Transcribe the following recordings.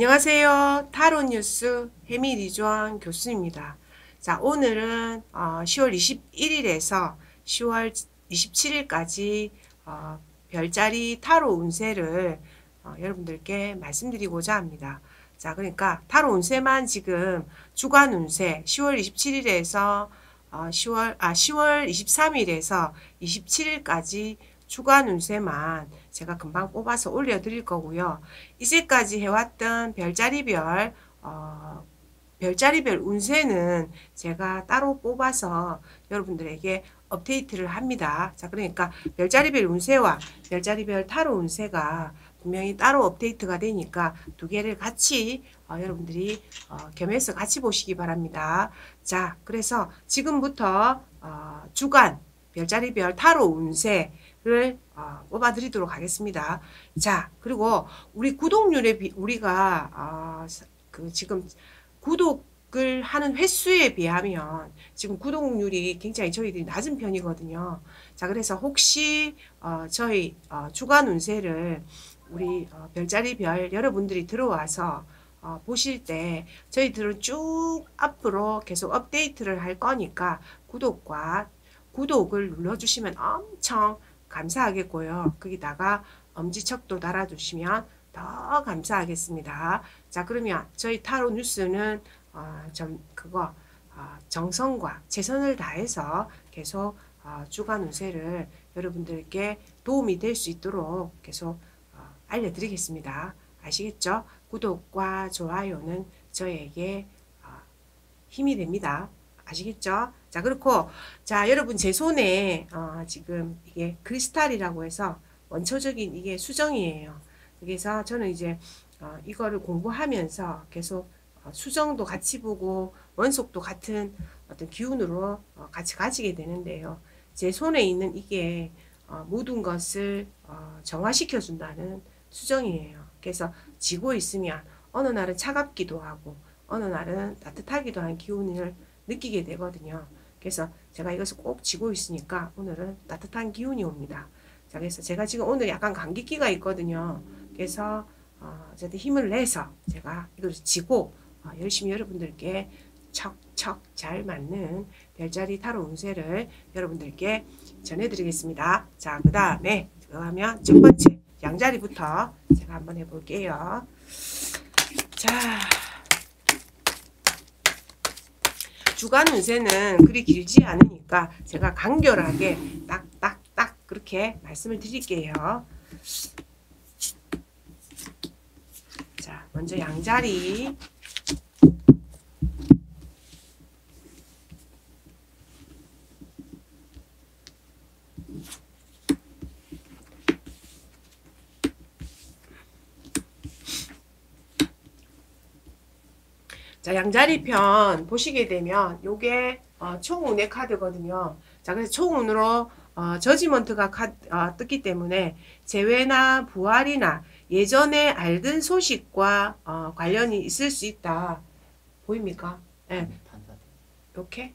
안녕하세요. 타로 뉴스 해미 리조한 교수입니다. 자, 오늘은 어, 10월 21일에서 10월 27일까지 어, 별자리 타로 운세를 어, 여러분들께 말씀드리고자 합니다. 자, 그러니까 타로 운세만 지금 주간 운세 10월 27일에서 어, 10월 아 10월 23일에서 27일까지 주간 운세만 제가 금방 뽑아서 올려드릴 거고요. 이제까지 해왔던 별자리별 어, 별자리별 운세는 제가 따로 뽑아서 여러분들에게 업데이트를 합니다. 자, 그러니까 별자리별 운세와 별자리별 타로 운세가 분명히 따로 업데이트가 되니까 두 개를 같이 어, 여러분들이 어, 겸해서 같이 보시기 바랍니다. 자, 그래서 지금부터 어, 주간 별자리별 타로 운세 를 어, 뽑아드리도록 하겠습니다. 자, 그리고 우리 구독률에 비, 우리가 어, 그 지금 구독을 하는 횟수에 비하면 지금 구독률이 굉장히 저희들이 낮은 편이거든요. 자, 그래서 혹시 어, 저희 어, 주간 운세를 우리 어, 별자리 별 여러분들이 들어와서 어, 보실 때 저희들은 쭉 앞으로 계속 업데이트를 할 거니까 구독과 구독을 눌러주시면 엄청 감사하겠고요. 거기다가 엄지척도 달아주시면 더 감사하겠습니다. 자 그러면 저희 타로 뉴스는 어, 좀 그거 어, 정성과 최선을 다해서 계속 어, 주간 운세를 여러분들께 도움이 될 수 있도록 계속 어, 알려드리겠습니다. 아시겠죠? 구독과 좋아요는 저에게 어, 힘이 됩니다. 아시겠죠? 자, 그렇고, 자, 여러분, 제 손에, 어, 지금 이게 크리스탈이라고 해서 원초적인 이게 수정이에요. 그래서 저는 이제, 어, 이거를 공부하면서 계속 어, 수정도 같이 보고, 원속도 같은 어떤 기운으로 어, 같이 가지게 되는데요. 제 손에 있는 이게, 어, 모든 것을, 어, 정화시켜 준다는 수정이에요. 그래서 지고 있으면 어느 날은 차갑기도 하고, 어느 날은 따뜻하기도 한 기운을 느끼게 되거든요. 그래서 제가 이것을 꼭 쥐고 있으니까 오늘은 따뜻한 기운이 옵니다. 자, 그래서 제가 지금 오늘 약간 감기기가 있거든요. 그래서 어, 어쨌든 힘을 내서 제가 이걸 쥐고 어, 열심히 여러분들께 척척 잘 맞는 별자리 타로 운세를 여러분들께 전해드리겠습니다. 자, 그 다음에 그러면 첫 번째 양자리부터 제가 한번 해볼게요. 자. 주간 운세는 그리 길지 않으니까 제가 간결하게 딱딱딱 그렇게 말씀을 드릴게요. 자, 먼저 양자리 자, 양자리 편 보시게 되면 요게 어, 총운의 카드거든요. 자, 그래서 총운으로 어, 저지먼트가 카, 어, 떴기 때문에 재회나 부활이나 예전에 알던 소식과 어, 관련이 있을 수 있다. 보입니까? 예. 네. 이렇게?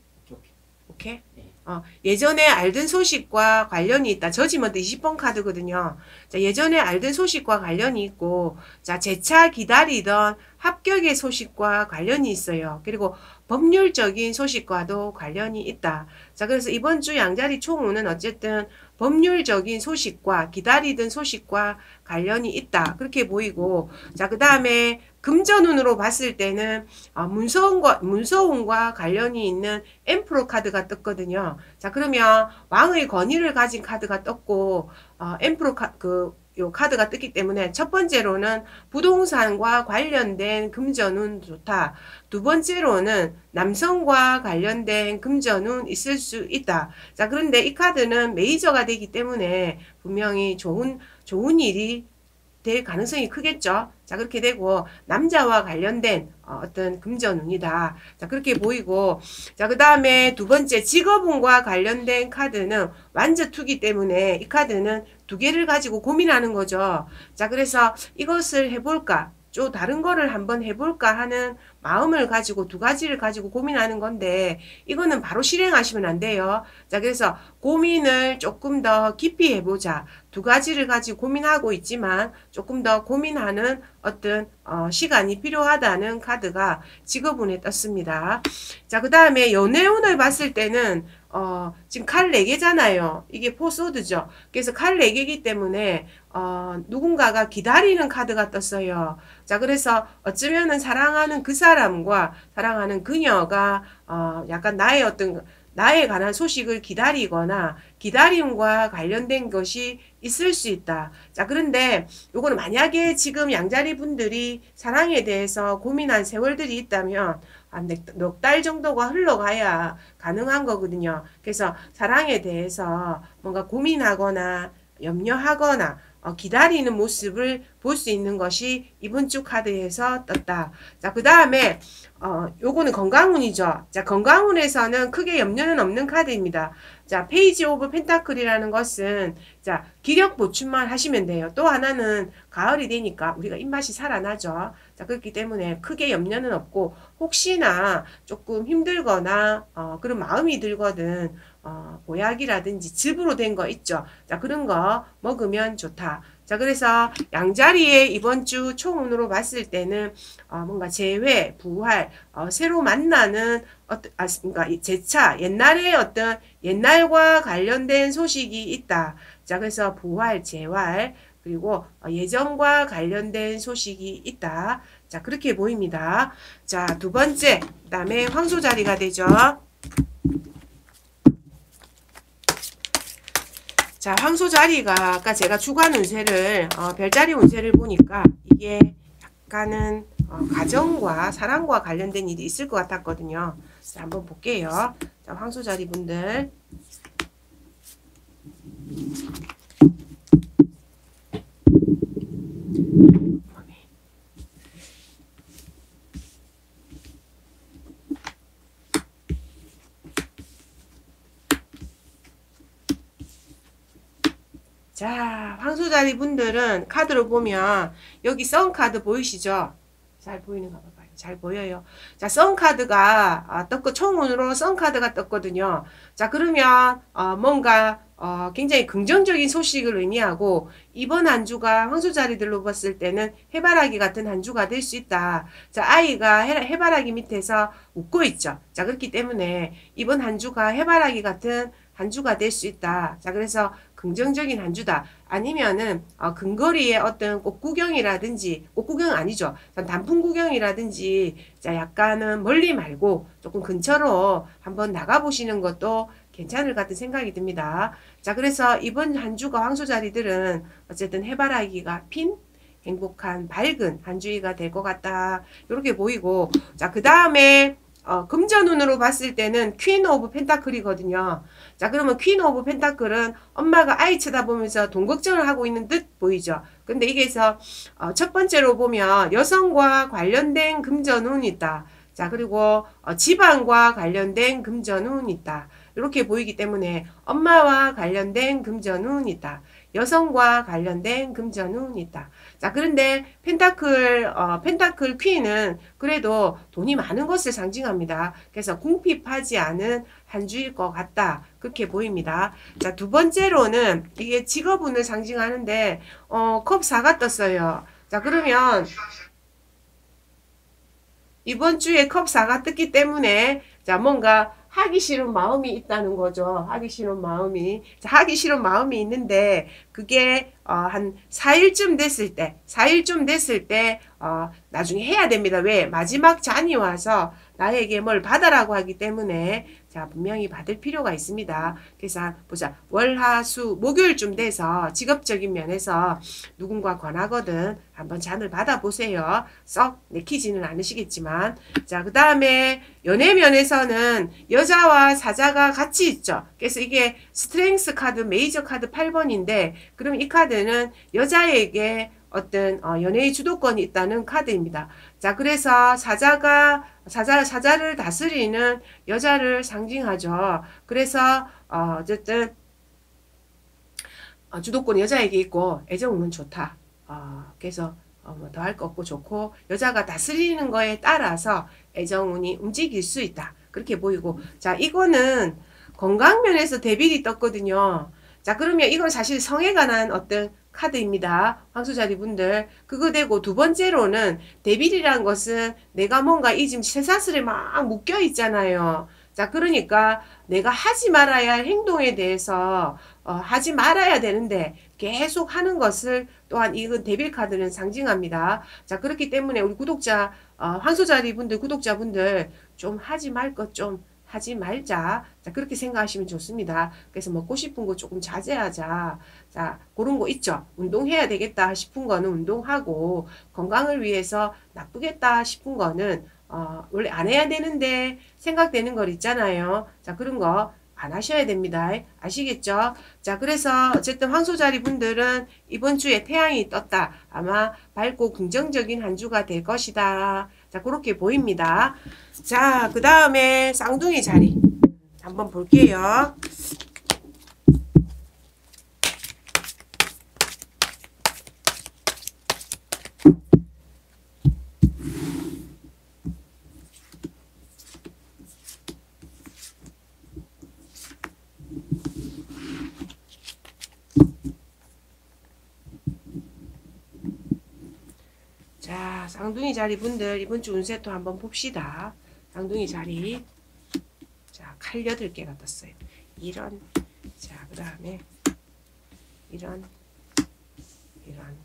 오케이? 네. 어, 예전에 알던 소식과 관련이 있다. 저지먼트 20번 카드거든요. 자, 예전에 알던 소식과 관련이 있고, 자, 재차 기다리던 합격의 소식과 관련이 있어요. 그리고 법률적인 소식과도 관련이 있다. 자, 그래서 이번 주 양자리 총우는 어쨌든 법률적인 소식과 기다리던 소식과 관련이 있다. 그렇게 보이고, 자, 그 다음에 금전운으로 봤을 때는 어, 문서운과, 문서운과 관련이 있는 엠프로 카드가 떴거든요. 자, 그러면 왕의 권위를 가진 카드가 떴고, 어, 엠프로 카, 그, 요 카드가 떴기 때문에 첫 번째로는 부동산과 관련된 금전운 좋다. 두 번째로는 남성과 관련된 금전운 있을 수 있다. 자, 그런데 이 카드는 메이저가 되기 때문에 분명히 좋은, 좋은 일이 될 가능성이 크겠죠. 자, 그렇게 되고, 남자와 관련된 어, 어떤 금전운이다. 자, 그렇게 보이고, 자, 그 다음에 두 번째 직업운과 관련된 카드는 완저투기 때문에 이 카드는 두 개를 가지고 고민하는 거죠. 자, 그래서 이것을 해볼까? 좀 다른 거를 한번 해볼까 하는 마음을 가지고 두 가지를 가지고 고민하는 건데 이거는 바로 실행하시면 안 돼요. 자, 그래서 고민을 조금 더 깊이 해보자. 두 가지를 가지고 고민하고 있지만 조금 더 고민하는 어떤 어, 시간이 필요하다는 카드가 직업운에 떴습니다. 자, 그 다음에 연애운을 봤을 때는 어, 지금 칼 4개잖아요. 이게 포소드죠. 그래서 칼 4개이기 때문에 어, 누군가가 기다리는 카드가 떴어요. 자, 그래서 어쩌면은 사랑하는 그 사람과 사랑하는 그녀가 어, 약간 나의 어떤 나에 관한 소식을 기다리거나 기다림과 관련된 것이 있을 수 있다. 자, 그런데 요거는 만약에 지금 양자리 분들이 사랑에 대해서 고민한 세월들이 있다면 한 넉 달 정도가 흘러가야 가능한 거거든요. 그래서 사랑에 대해서 뭔가 고민하거나 염려하거나 어, 기다리는 모습을 볼 수 있는 것이 이번 주 카드에서 떴다. 자, 그 다음에 어, 요거는 건강운이죠. 자, 건강운에서는 크게 염려는 없는 카드입니다. 자, Page of Pentacle이라는 것은 자, 기력 보충만 하시면 돼요. 또 하나는 가을이 되니까 우리가 입맛이 살아나죠. 자, 그렇기 때문에 크게 염려는 없고 혹시나 조금 힘들거나 어, 그런 마음이 들거든 어, 보약이라든지 즙으로 된 거 있죠. 자, 그런 거 먹으면 좋다. 자, 그래서 양자리에 이번 주 총운으로 봤을 때는 어, 뭔가 재회, 부활, 어, 새로 만나는 어떤 아, 그러니까 재차 옛날에 어떤 옛날과 관련된 소식이 있다. 자, 그래서 부활, 재활 그리고 어, 예전과 관련된 소식이 있다. 자, 그렇게 보입니다. 자, 두 번째, 그 다음에 황소 자리가 되죠. 자, 황소 자리가 아까 제가 주간 운세를 어, 별자리 운세를 보니까 이게 약간은 어, 가정과 사랑과 관련된 일이 있을 것 같았거든요. 자, 한번 볼게요. 자, 황소 자리 분들 자, 황소자리 분들은 카드로 보면 여기 썬 카드 보이시죠? 잘 보이는가 봐요. 잘 보여요. 자, 썬 카드가 아, 떴고 총운으로 썬 카드가 떴거든요. 자, 그러면 어, 뭔가 어, 굉장히 긍정적인 소식을 의미하고 이번 한 주가 황소 자리들로 봤을 때는 해바라기 같은 한 주가 될 수 있다. 자, 아이가 해, 해바라기 밑에서 웃고 있죠. 자, 그렇기 때문에 이번 한 주가 해바라기 같은 한 주가 될 수 있다. 자, 그래서 긍정적인 한 주다. 아니면은 어, 근거리의 어떤 꽃 구경이라든지 꽃 구경 아니죠. 단풍 구경이라든지 자 약간은 멀리 말고 조금 근처로 한번 나가 보시는 것도 괜찮을 것 같은 생각이 듭니다. 자 그래서 이번 한 주가 황소자리들은 어쨌든 해바라기가 핀 행복한 밝은 한 주기가 될 것 같다. 이렇게 보이고 자 그 다음에 어, 금전운으로 봤을 때는 Queen of Pentacle이거든요. 자 그러면 Queen of Pentacle은 엄마가 아이 쳐다보면서 돈 걱정을 하고 있는 듯 보이죠. 근데 이게서 어, 첫 번째로 보면 여성과 관련된 금전운이 있다. 자 그리고 어, 지방과 관련된 금전운이 있다. 이렇게 보이기 때문에 엄마와 관련된 금전운이 있다. 여성과 관련된 금전운이 있다. 자, 그런데 펜타클, 어, 펜타클 퀸은 그래도 돈이 많은 것을 상징합니다. 그래서 궁핍하지 않은 한 주일 것 같다. 그렇게 보입니다. 자, 두 번째로는 이게 직업운을 상징하는데, 어, 컵 4가 떴어요. 자, 그러면 이번 주에 컵 4가 떴기 때문에, 자, 뭔가 하기 싫은 마음이 있다는 거죠. 하기 싫은 마음이. 하기 싫은 마음이 있는데, 그게, 어, 한 4일쯤 됐을 때, 4일쯤 됐을 때, 어, 나중에 해야 됩니다. 왜? 마지막 잔이 와서 나에게 뭘 받아라고 하기 때문에, 자, 분명히 받을 필요가 있습니다. 그래서 보자. 월, 화, 수, 목요일쯤 돼서 직업적인 면에서 누군가 권하거든. 한번 잔을 받아 보세요. 썩 내키지는 않으시겠지만. 자, 그 다음에 연애 면에서는 여자와 사자가 같이 있죠. 그래서 이게 Strength 카드, 메이저 카드 8번인데, 그럼 이 카드는 여자에게 어떤 어, 연애의 주도권이 있다는 카드입니다. 자, 그래서 사자가 사자 사자를 다스리는 여자를 상징하죠. 그래서 어, 어쨌든 어, 주도권 여자에게 있고 애정은 좋다. 어, 그래서 어, 뭐 더 할 거 없고 좋고 여자가 다스리는 거에 따라서 애정운이 움직일 수 있다. 그렇게 보이고 자 이거는 건강 면에서 대비리 떴거든요. 자 그러면 이건 사실 성에 관한 어떤 카드입니다. 황수자리 분들 그거 되고 두 번째로는 대비리란 것은 내가 뭔가 이 지금 쇠사슬에 막 묶여 있잖아요. 자 그러니까 내가 하지 말아야 할 행동에 대해서 어, 하지 말아야 되는데 계속 하는 것을 또한 이건 데빌 카드는 상징합니다. 자 그렇기 때문에 우리 구독자 어, 황소자리 분들 구독자분들 좀 하지 말 것 좀 하지 말자. 자 그렇게 생각하시면 좋습니다. 그래서 먹고 싶은 거 조금 자제하자. 자 그런 거 있죠. 운동해야 되겠다 싶은 거는 운동하고 건강을 위해서 나쁘겠다 싶은 거는 어, 원래 안 해야 되는데 생각되는 걸 있잖아요. 자 그런 거 안 하셔야 됩니다. 아시겠죠? 자, 그래서 어쨌든 황소자리 분들은 이번 주에 태양이 떴다. 아마 밝고 긍정적인 한 주가 될 것이다. 자, 그렇게 보입니다. 자, 그 다음에 쌍둥이 자리 한번 볼게요. 자, 쌍둥이 자리 분들 이번 주 운세도 한번 봅시다. 쌍둥이 자리. 자, 칼 8개가 떴어요. 이런. 자, 그 다음에 이런. 이런.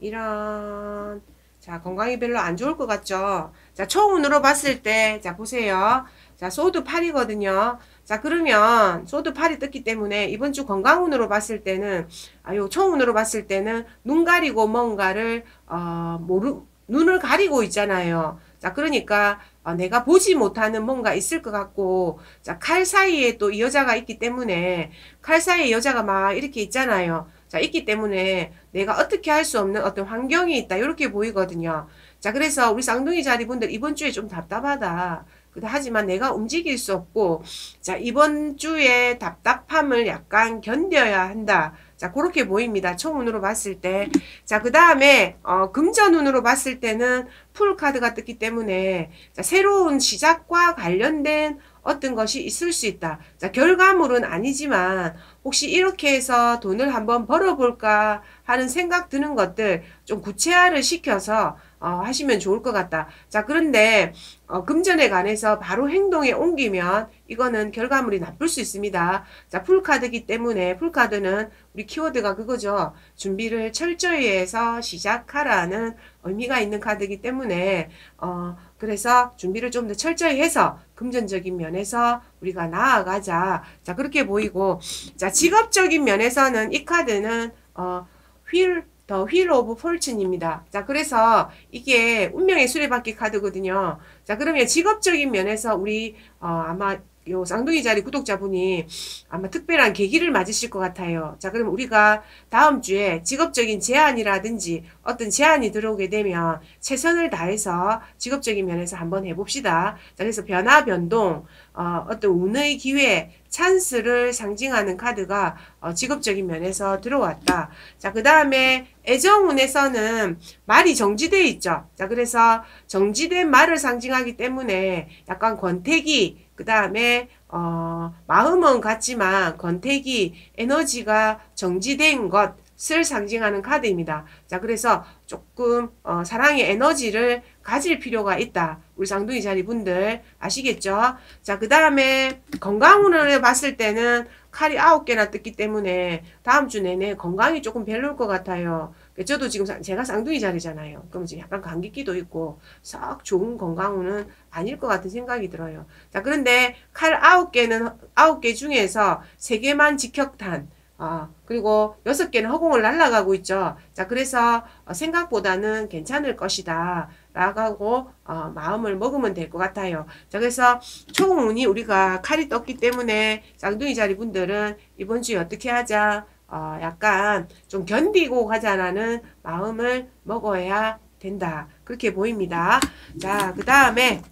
이런. 자, 건강이 별로 안 좋을 것 같죠? 자, 총운으로 봤을 때, 자, 보세요. 자, Sword 8이거든요. 자, 그러면 Sword 8이 떴기 때문에 이번 주 건강운으로 봤을 때는, 아, 요 총운으로 봤을 때는 눈 가리고 뭔가를, 어, 모르, 눈을 가리고 있잖아요. 자, 그러니까, 어, 내가 보지 못하는 뭔가 있을 것 같고, 자, 칼 사이에 또 이 여자가 있기 때문에, 칼 사이에 여자가 막 이렇게 있잖아요. 자, 있기 때문에 내가 어떻게 할 수 없는 어떤 환경이 있다. 이렇게 보이거든요. 자, 그래서 우리 쌍둥이 자리분들 이번 주에 좀 답답하다. 하지만 내가 움직일 수 없고, 자, 이번 주에 답답함을 약간 견뎌야 한다. 자, 그렇게 보입니다. 총운으로 봤을 때. 자, 그 다음에, 어, 금전운으로 봤을 때는 풀 카드가 떴기 때문에, 자, 새로운 시작과 관련된 어떤 것이 있을 수 있다. 자, 결과물은 아니지만, 혹시 이렇게 해서 돈을 한번 벌어볼까 하는 생각 드는 것들 좀 구체화를 시켜서 어, 하시면 좋을 것 같다. 자, 그런데 어, 금전에 관해서 바로 행동에 옮기면 이거는 결과물이 나쁠 수 있습니다. 자, Fool 카드기 때문에 Fool 카드는 우리 키워드가 그거죠. 준비를 철저히 해서 시작하라는 의미가 있는 카드이기 때문에 어, 그래서 준비를 좀 더 철저히 해서 금전적인 면에서 우리가 나아가자. 자, 그렇게 보이고 자, 직업적인 면에서는 이 카드는 어, Wheel the Wheel of Fortune입니다. 자, 그래서 이게 운명의 수레바퀴 카드거든요. 자, 그러면 직업적인 면에서 우리 어, 아마 요 쌍둥이 자리 구독자분이 아마 특별한 계기를 맞으실 것 같아요. 자, 그럼 우리가 다음 주에 직업적인 제안이라든지 어떤 제안이 들어오게 되면 최선을 다해서 직업적인 면에서 한번 해봅시다. 자, 그래서 변화, 변동, 어, 어떤 운의 기회, 찬스를 상징하는 카드가 어, 직업적인 면에서 들어왔다. 자, 그 다음에 애정운에서는 말이 정지되어 있죠. 자, 그래서 정지된 말을 상징하기 때문에 약간 권태기, 그 다음에 어, 마음은 같지만 권태기, 에너지가 정지된 것을 상징하는 카드입니다. 자, 그래서 조금 어, 사랑의 에너지를 가질 필요가 있다. 우리 쌍둥이 자리 분들 아시겠죠? 자, 그 다음에 건강운을 봤을 때는 칼이 아홉 개나 떴기 때문에 다음 주 내내 건강이 조금 별로일 것 같아요. 저도 지금 제가 쌍둥이 자리잖아요. 그럼 지금 약간 감기기도 있고 썩 좋은 건강운은 아닐 것 같은 생각이 들어요. 자, 그런데 칼 아홉 개는 아홉 개 중에서 세 개만 직격탄, 어, 그리고 여섯 개는 허공을 날아가고 있죠. 자, 그래서 어, 생각보다는 괜찮을 것이다. 라고 어, 마음을 먹으면 될 것 같아요. 자, 그래서 총운이 우리가 칼이 떴기 때문에 쌍둥이 자리 분들은 이번 주에 어떻게 하자? 어, 약간 좀 견디고 가자라는 마음을 먹어야 된다. 그렇게 보입니다. 자, 그 다음에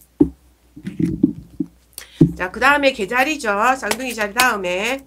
자, 그 다음에 개자리죠. 쌍둥이 자리 다음에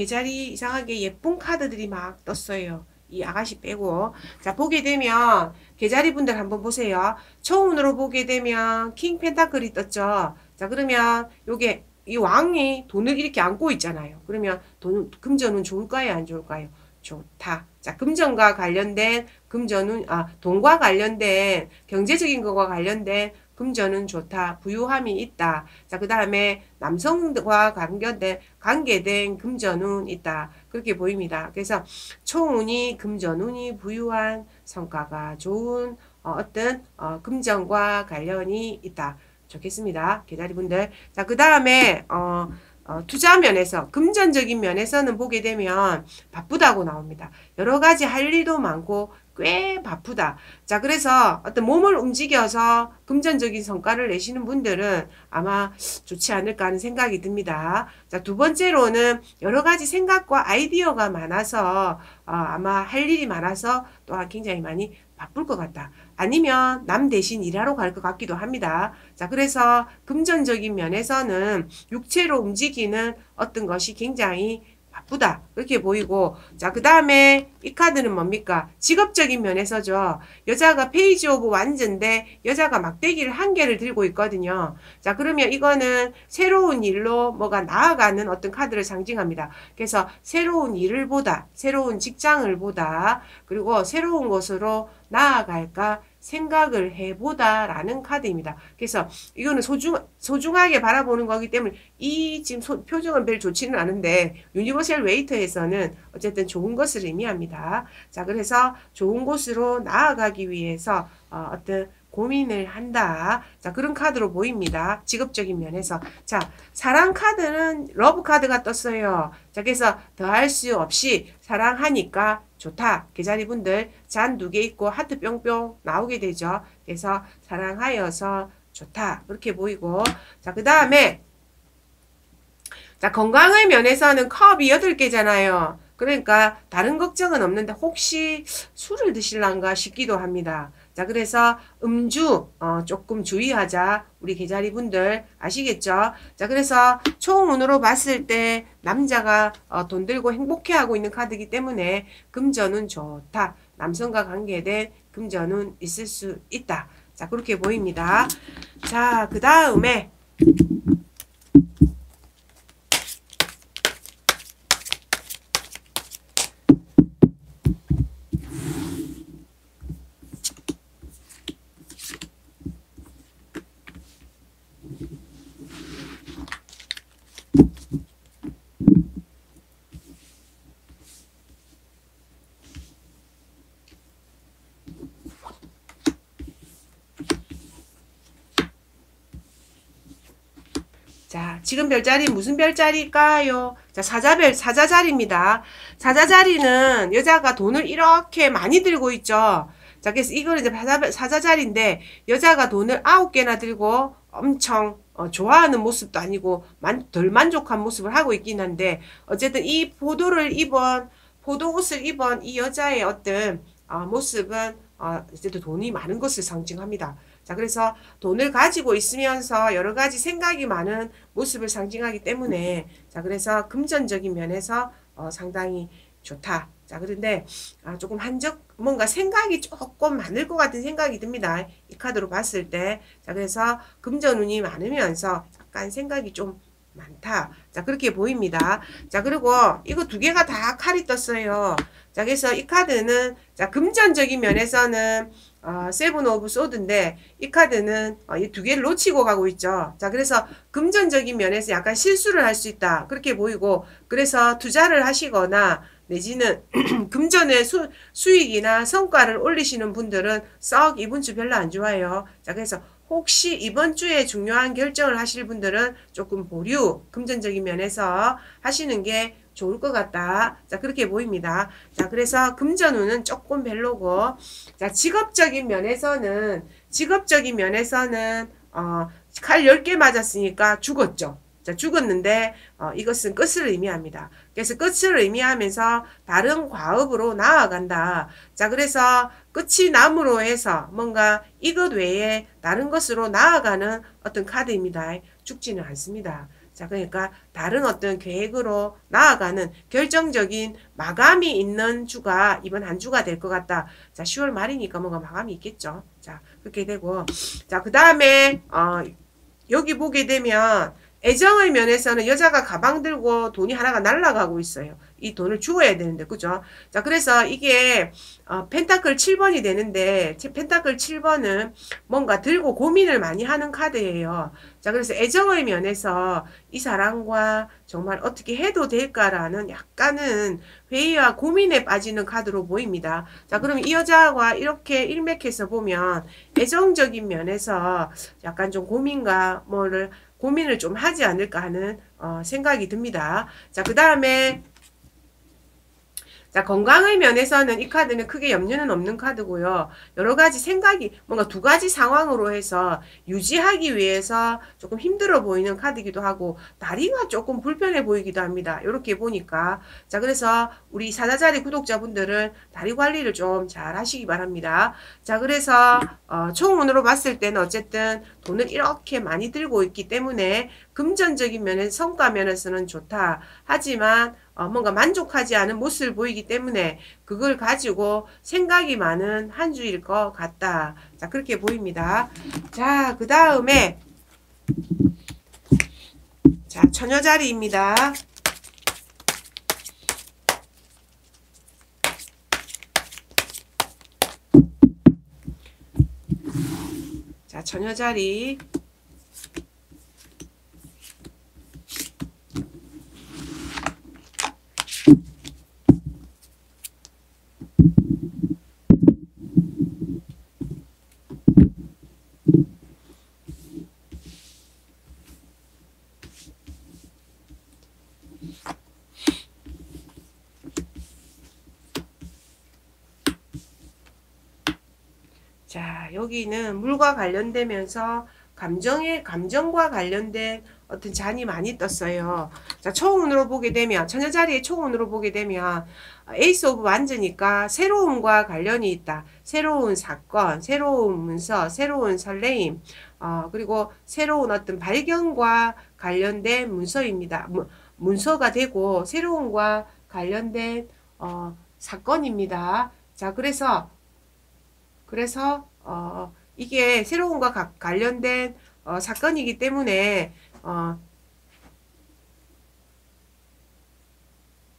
자, 계좌리 이상하게 예쁜 카드들이 막 떴어요. 이 아가씨 빼고. 자, 보게 되면, 계좌리 분들 한번 보세요. 초운으로 보게 되면, 킹 펜타클이 떴죠. 자, 그러면, 요게, 이 왕이 돈을 이렇게 안고 있잖아요. 그러면, 돈, 금전은 좋을까요? 안 좋을까요? 좋다. 자, 금전과 관련된, 금전은, 아, 돈과 관련된, 경제적인 것과 관련된 금전은 좋다. 부유함이 있다. 자, 그 다음에 남성과 관계된, 관계된 금전운 있다. 그렇게 보입니다. 그래서 초운이 금전운이 부유한 성과가 좋은 어, 떤 어, 금전과 관련이 있다. 좋겠습니다. 계좌리분들. 자, 그 다음에 어, 어, 투자 면에서 금전적인 면에서는 보게 되면 바쁘다고 나옵니다. 여러 가지 할 일도 많고 꽤 바쁘다. 자, 그래서 어떤 몸을 움직여서 금전적인 성과를 내시는 분들은 아마 좋지 않을까 하는 생각이 듭니다. 자, 두 번째로는 여러 가지 생각과 아이디어가 많아서 어, 아마 할 일이 많아서 또한 굉장히 많이 바쁠 것 같다. 아니면 남 대신 일하러 갈 것 같기도 합니다. 자, 그래서 금전적인 면에서는 육체로 움직이는 어떤 것이 굉장히 바쁘다. 그렇게 보이고. 자, 그 다음에 이 카드는 뭡니까? 직업적인 면에서죠. 여자가 Page of Wands인데 여자가 막대기를 한 개를 들고 있거든요. 자, 그러면 이거는 새로운 일로 뭐가 나아가는 어떤 카드를 상징합니다. 그래서 새로운 일을 보다, 새로운 직장을 보다, 그리고 새로운 곳으로 나아갈까 생각을 해보다라는 카드입니다. 그래서 이거는 소중, 소중하게 바라보는 거기 때문에 이 지금 소, 표정은 별 좋지는 않은데 Universal Waite에서는 어쨌든 좋은 것을 의미합니다. 자, 그래서 좋은 곳으로 나아가기 위해서 어, 어떤 고민을 한다. 자, 그런 카드로 보입니다. 직업적인 면에서. 자, 사랑 카드는 Love 카드가 떴어요. 자, 그래서 더할 수 없이 사랑하니까 좋다. 게자리 분들 잔 두 개 있고 하트 뿅뿅 나오게 되죠. 그래서 사랑하여서 좋다. 그렇게 보이고. 자, 그 다음에 자, 건강의 면에서는 컵이 8개잖아요. 그러니까 다른 걱정은 없는데 혹시 술을 드실란가 싶기도 합니다. 자, 그래서 음주 어, 조금 주의하자. 우리 계자리 분들 아시겠죠? 자, 그래서 총운으로 봤을 때 남자가 어, 돈 들고 행복해하고 있는 카드이기 때문에 금전은 좋다. 남성과 관계된 금전은 있을 수 있다. 자, 그렇게 보입니다. 자, 그 다음에 자, 지금 별자리 무슨 별자리일까요? 자, 사자별, 사자자리입니다. 사자자리는 여자가 돈을 이렇게 많이 들고 있죠. 자, 그래서 이거는 이제 사자, 사자자리인데 여자가 돈을 아홉 개나 들고 엄청 어, 좋아하는 모습도 아니고 만, 덜 만족한 모습을 하고 있긴 한데 어쨌든 이 보도를 입은 보도 옷을 입은 이 여자의 어떤 어, 모습은 어, 어쨌든 돈이 많은 것을 상징합니다. 자, 그래서 돈을 가지고 있으면서 여러 가지 생각이 많은 모습을 상징하기 때문에 자, 그래서 금전적인 면에서 어, 상당히 좋다. 자, 그런데 아, 조금 한적 뭔가 생각이 조금 많을 것 같은 생각이 듭니다. 이 카드로 봤을 때. 자, 그래서 금전운이 많으면서 약간 생각이 좀 많다. 자, 그렇게 보입니다. 자, 그리고 이거 두 개가 다 칼이 떴어요. 자, 그래서 이 카드는 자, 금전적인 면에서는 어, Seven of Sword인데 이 카드는 어, 이 두 개를 놓치고 가고 있죠. 자, 그래서 금전적인 면에서 약간 실수를 할 수 있다. 그렇게 보이고 그래서 투자를 하시거나 내지는 금전의 수, 수익이나 성과를 올리시는 분들은 썩 이번 주 별로 안 좋아요. 자, 그래서 혹시 이번 주에 중요한 결정을 하실 분들은 조금 보류, 금전적인 면에서 하시는 게 좋을 것 같다. 자, 그렇게 보입니다. 자, 그래서 금전운은 조금 별로고, 자, 직업적인 면에서는, 직업적인 면에서는, 어, 칼 10개 맞았으니까 죽었죠. 자, 죽었는데, 어, 이것은 끝을 의미합니다. 그래서 끝을 의미하면서 다른 과업으로 나아간다. 자, 그래서 끝이 남으로 해서 뭔가 이것 외에 다른 것으로 나아가는 어떤 카드입니다. 죽지는 않습니다. 자, 그러니까 다른 어떤 계획으로 나아가는 결정적인 마감이 있는 주가 이번 한 주가 될 것 같다. 자, 10월 말이니까 뭔가 마감이 있겠죠. 자, 그렇게 되고. 자, 그 다음에, 어, 여기 보게 되면 애정의 면에서는 여자가 가방 들고 돈이 하나가 날아가고 있어요. 이 돈을 주어야 되는데, 그죠? 자, 그래서 이게, 어, 펜타클 7번이 되는데, 펜타클 7번은 뭔가 들고 고민을 많이 하는 카드예요. 자, 그래서 애정의 면에서 이 사람과 정말 어떻게 해도 될까라는 약간은 회의와 고민에 빠지는 카드로 보입니다. 자, 그럼 이 여자와 이렇게 일맥해서 보면 애정적인 면에서 약간 좀 고민과 뭐를 고민을 좀 하지 않을까 하는 어, 생각이 듭니다. 자, 그 다음에 자, 건강의 면에서는 이 카드는 크게 염려는 없는 카드고요. 여러 가지 생각이 뭔가 두 가지 상황으로 해서 유지하기 위해서 조금 힘들어 보이는 카드기도 하고 다리가 조금 불편해 보이기도 합니다. 이렇게 보니까 자, 그래서 우리 사자자리 구독자분들은 다리 관리를 좀 잘 하시기 바랍니다. 자, 그래서 어, 총운으로 봤을 때는 어쨌든 돈을 이렇게 많이 들고 있기 때문에 금전적인 면에서 성과 면에서는 좋다. 하지만 어, 뭔가 만족하지 않은 모습을 보이기 때문에 그걸 가지고 생각이 많은 한 주일 것 같다. 자, 그렇게 보입니다. 자, 그 다음에 자, 처녀자리입니다. 자, 처녀자리 자, 여기는 물과 관련되면서 감정의 감정과 관련된 어떤 잔이 많이 떴어요. 자, 총운으로 보게 되면 처녀 자리에 총운으로 보게 되면 Ace of Wands니까 새로움과 관련이 있다. 새로운 사건, 새로운 문서, 새로운 설레임, 어, 그리고 새로운 어떤 발견과 관련된 문서입니다. 무, 문서가 되고 새로움과 관련된 어, 사건입니다. 자, 그래서 그래서 어, 이게 새로운과 가, 관련된 어, 사건이기 때문에 어,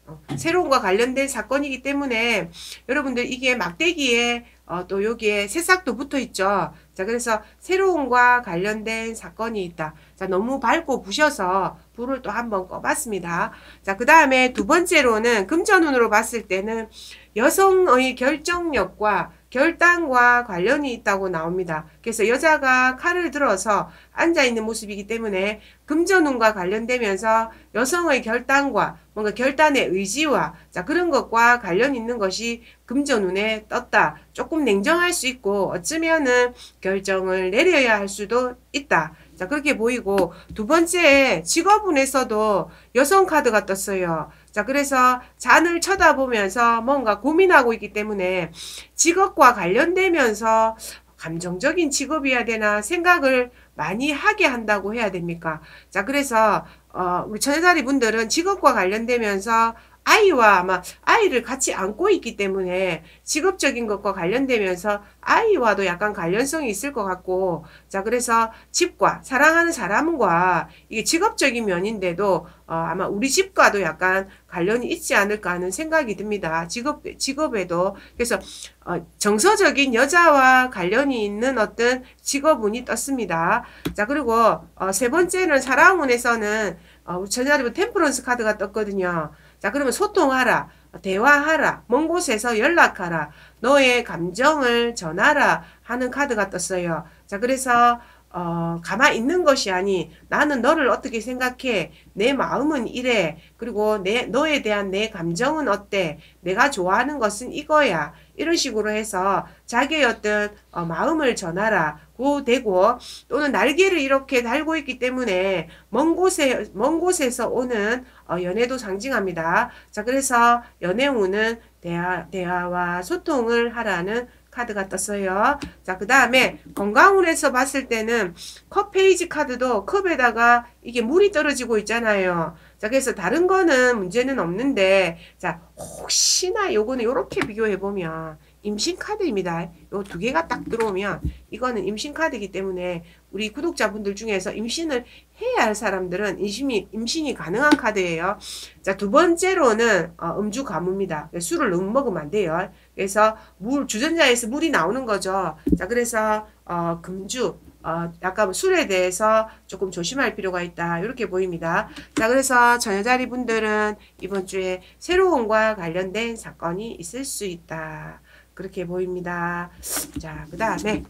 어, 새로운과 관련된 사건이기 때문에 여러분들 이게 막대기에 어, 또 여기에 새싹도 붙어 있죠. 자, 그래서 새로운과 관련된 사건이 있다. 자, 너무 밝고 부셔서 불을 또 한번 꺼봤습니다. 자, 그 다음에 두 번째로는 금전운으로 봤을 때는 여성의 결정력과 결단과 관련이 있다고 나옵니다. 그래서 여자가 칼을 들어서 앉아 있는 모습이기 때문에 금전운과 관련되면서 여성의 결단과 뭔가 결단의 의지와 자 그런 것과 관련 있는 것이 금전운에 떴다. 조금 냉정할 수 있고 어쩌면은 결정을 내려야 할 수도 있다. 자 그렇게 보이고 두 번째 직업운에서도 여성 카드가 떴어요. 자, 그래서 잔을 쳐다보면서 뭔가 고민하고 있기 때문에 직업과 관련되면서 감정적인 직업이어야 되나 생각을 많이 하게 한다고 해야 됩니까? 자, 그래서, 어, 우리 천여자리 분들은 직업과 관련되면서 아이와 아마 아이를 같이 안고 있기 때문에 직업적인 것과 관련되면서 아이와도 약간 관련성이 있을 것 같고 자 그래서 집과 사랑하는 사람과 이게 직업적인 면인데도 어, 아마 우리 집과도 약간 관련이 있지 않을까 하는 생각이 듭니다. 직업 직업에도 그래서 어, 정서적인 여자와 관련이 있는 어떤 직업운이 떴습니다. 자 그리고 어, 세 번째는 사랑운에서는 어, 전자리부 템프런스 카드가 떴거든요. 자, 그러면 소통하라. 대화하라. 먼 곳에서 연락하라. 너의 감정을 전하라. 하는 카드가 떴어요. 자, 그래서 어, 가만히 있는 것이 아니, 나는 너를 어떻게 생각해? 내 마음은 이래. 그리고 내, 너에 대한 내 감정은 어때? 내가 좋아하는 것은 이거야. 이런 식으로 해서 자기의 어떤 어, 마음을 전하라. 고 되고, 또는 날개를 이렇게 달고 있기 때문에 먼 곳에, 먼 곳에서 오는 어, 연애도 상징합니다. 자, 그래서 연애운은 대화, 대화와 소통을 하라는 카드가 떴어요. 자, 그 다음에 건강운에서 봤을 때는 컵 페이지 카드도 컵에다가 이게 물이 떨어지고 있잖아요. 자, 그래서 다른 거는 문제는 없는데, 자, 혹시나 요거는 요렇게 비교해 보면 임신 카드입니다. 요 두 개가 딱 들어오면 이거는 임신 카드이기 때문에 우리 구독자분들 중에서 임신을 해야 할 사람들은 임신이, 임신이 가능한 카드예요. 자, 두 번째로는 어, 음주 가무입니다. 술을 너무 먹으면 안 돼요. 그래서 물, 주전자에서 물이 나오는 거죠. 자, 그래서 어, 금주, 어, 약간 술에 대해서 조금 조심할 필요가 있다. 이렇게 보입니다. 자, 그래서 전여자리 분들은 이번 주에 새로운과 관련된 사건이 있을 수 있다. 그렇게 보입니다. 자, 그 다음에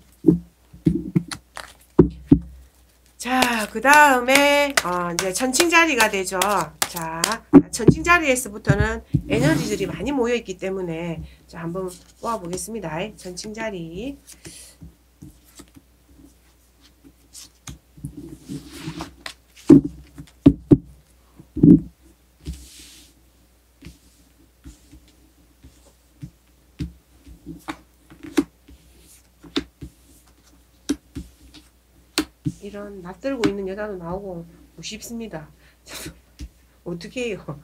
자, 그 다음에 어, 이제 전칭자리가 되죠. 자, 전칭자리에서부터는 에너지들이 많이 모여 있기 때문에 자, 한번 뽑아 보겠습니다. 전칭자리. 이런 낯들고 있는 여자도 나오고 싶습니다. 어떻게 해요?